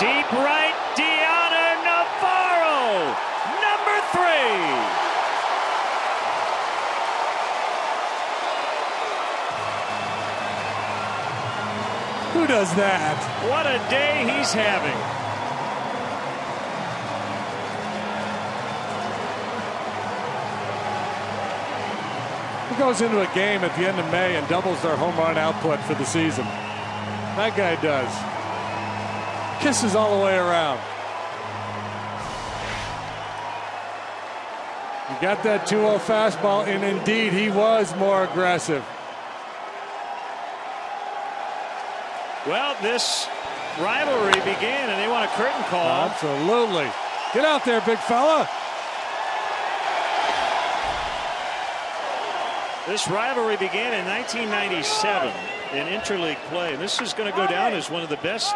Deep right, Dioner Navarro, number three. Who does that? What a day he's having. He goes into a game at the end of May and doubles their home run output for the season? That guy does. Kisses all the way around. He got that 2 0 fastball, and indeed he was more aggressive. Well, this rivalry began, and they want a curtain call. Absolutely. Get out there, big fella. This rivalry began in 1997 in interleague play. and This is going to go down as one of the best